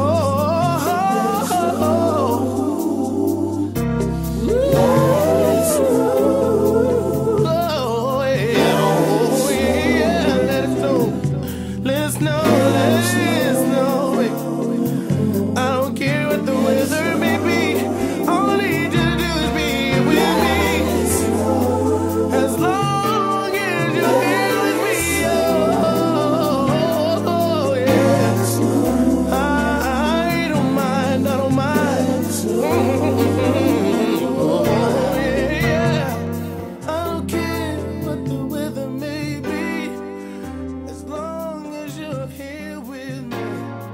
oh.